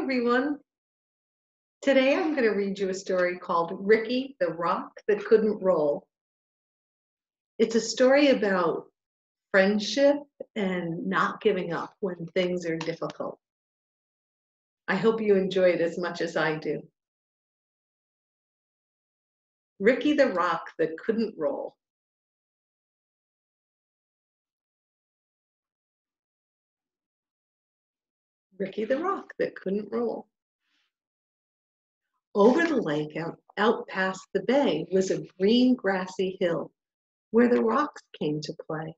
everyone. Today I'm going to read you a story called Ricky the Rock That Couldn't Roll. It's a story about friendship and not giving up when things are difficult. I hope you enjoy it as much as I do. Ricky the Rock That Couldn't Roll. Ricky the Rock That Couldn't Roll. Over the lake, out, out past the bay, was a green grassy hill where the rocks came to play.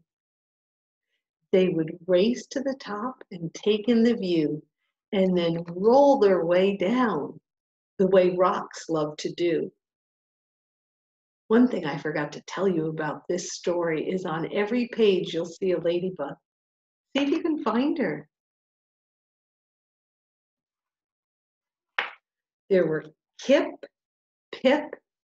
They would race to the top and take in the view and then roll their way down the way rocks love to do. One thing I forgot to tell you about this story is on every page you'll see a ladybug. See if you can find her. There were Kip, Pip,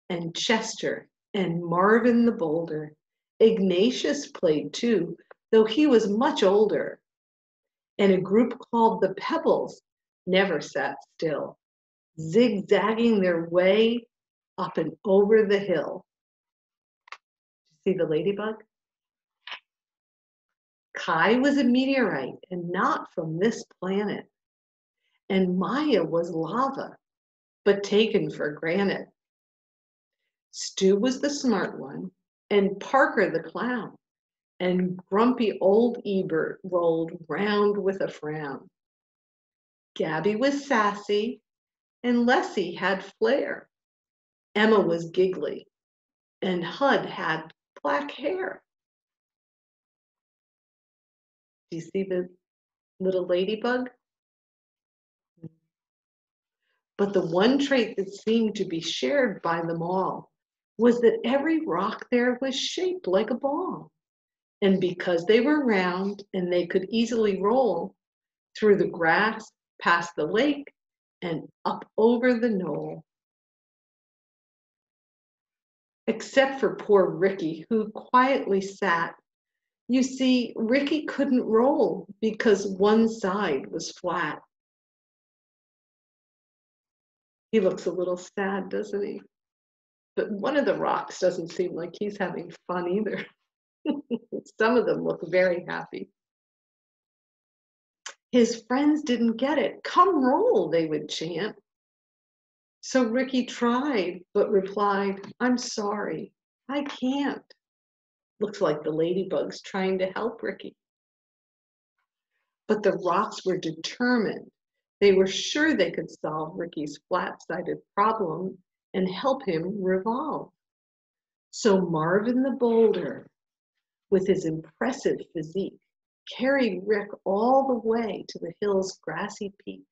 and Chester, and Marvin the Boulder. Ignatius played too, though he was much older. And a group called the Pebbles never sat still, zigzagging their way up and over the hill. See the ladybug? Kai was a meteorite and not from this planet. And Maya was lava but taken for granted. Stu was the smart one, and Parker the clown, and grumpy old Ebert rolled round with a frown. Gabby was sassy, and Lessie had flair. Emma was giggly, and Hud had black hair. Do you see the little ladybug? But the one trait that seemed to be shared by them all was that every rock there was shaped like a ball. And because they were round and they could easily roll through the grass, past the lake, and up over the knoll. Except for poor Ricky, who quietly sat. You see, Ricky couldn't roll because one side was flat. He looks a little sad, doesn't he? But one of the rocks doesn't seem like he's having fun either. Some of them look very happy. His friends didn't get it. Come roll, they would chant. So Ricky tried, but replied, I'm sorry, I can't. Looks like the ladybug's trying to help Ricky. But the rocks were determined they were sure they could solve Ricky's flat-sided problem and help him revolve. So Marvin the Boulder, with his impressive physique, carried Rick all the way to the hill's grassy peak.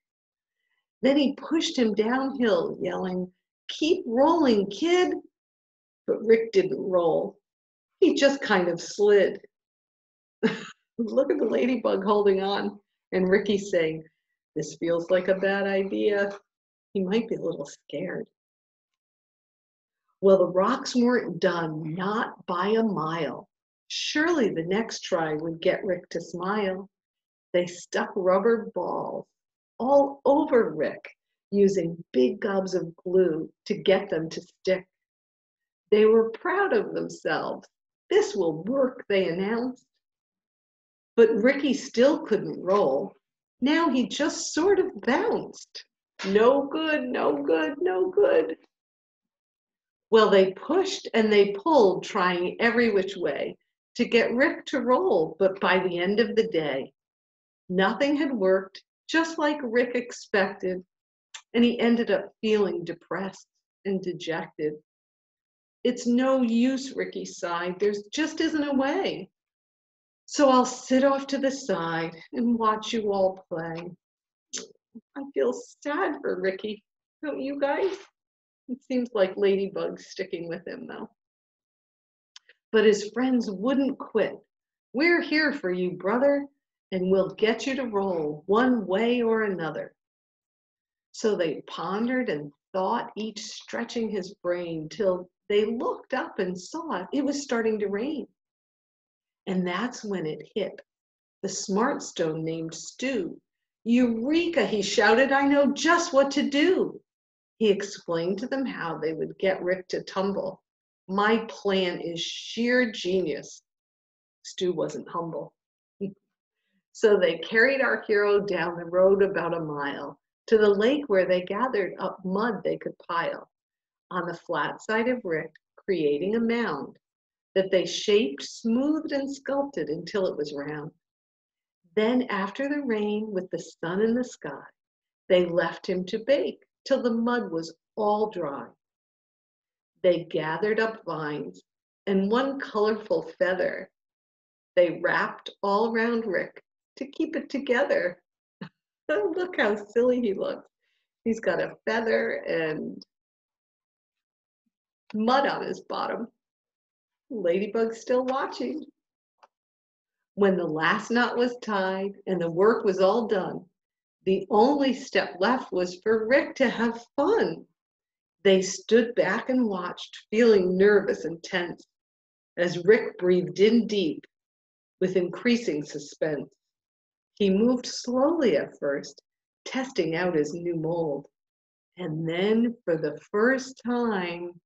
Then he pushed him downhill, yelling, Keep rolling, kid! But Rick didn't roll. He just kind of slid. Look at the ladybug holding on, and Ricky saying, this feels like a bad idea. He might be a little scared. Well, the rocks weren't done, not by a mile. Surely the next try would get Rick to smile. They stuck rubber balls all over Rick using big gobs of glue to get them to stick. They were proud of themselves. This will work, they announced. But Ricky still couldn't roll. Now he just sort of bounced. No good, no good, no good. Well, they pushed and they pulled, trying every which way to get Rick to roll, but by the end of the day, nothing had worked, just like Rick expected, and he ended up feeling depressed and dejected. It's no use, Ricky sighed. There just isn't a way. So I'll sit off to the side and watch you all play. I feel sad for Ricky, don't you guys? It seems like Ladybug's sticking with him though. But his friends wouldn't quit. We're here for you, brother, and we'll get you to roll one way or another. So they pondered and thought, each stretching his brain till they looked up and saw it was starting to rain. And that's when it hit. The smart stone named Stu Eureka, he shouted, I know just what to do. He explained to them how they would get Rick to tumble. My plan is sheer genius. Stu wasn't humble. so they carried our hero down the road about a mile to the lake where they gathered up mud they could pile on the flat side of Rick, creating a mound that they shaped, smoothed, and sculpted until it was round. Then, after the rain, with the sun in the sky, they left him to bake till the mud was all dry. They gathered up vines and one colorful feather they wrapped all around Rick to keep it together. Look how silly he looks. He's got a feather and mud on his bottom. Ladybug's still watching. When the last knot was tied and the work was all done, the only step left was for Rick to have fun. They stood back and watched, feeling nervous and tense, as Rick breathed in deep with increasing suspense. He moved slowly at first, testing out his new mold. And then, for the first time,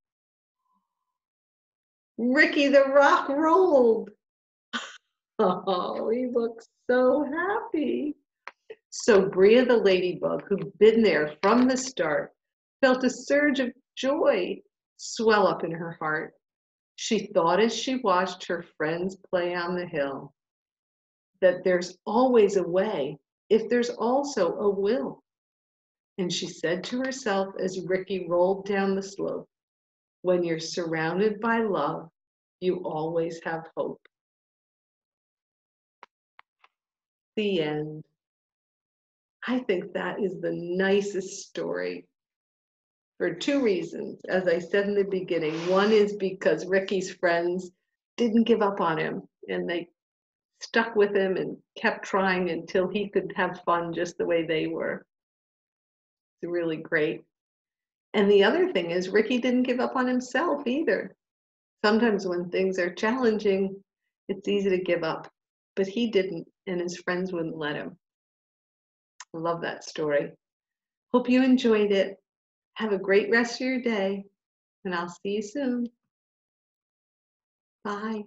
Ricky the Rock rolled. Oh, he looks so happy. So Bria the ladybug, who'd been there from the start, felt a surge of joy swell up in her heart. She thought as she watched her friends play on the hill that there's always a way if there's also a will. And she said to herself as Ricky rolled down the slope, when you're surrounded by love, you always have hope. The end. I think that is the nicest story for two reasons. As I said in the beginning, one is because Ricky's friends didn't give up on him and they stuck with him and kept trying until he could have fun just the way they were. It's really great. And the other thing is, Ricky didn't give up on himself either. Sometimes when things are challenging, it's easy to give up, but he didn't, and his friends wouldn't let him. I love that story. Hope you enjoyed it. Have a great rest of your day, and I'll see you soon. Bye.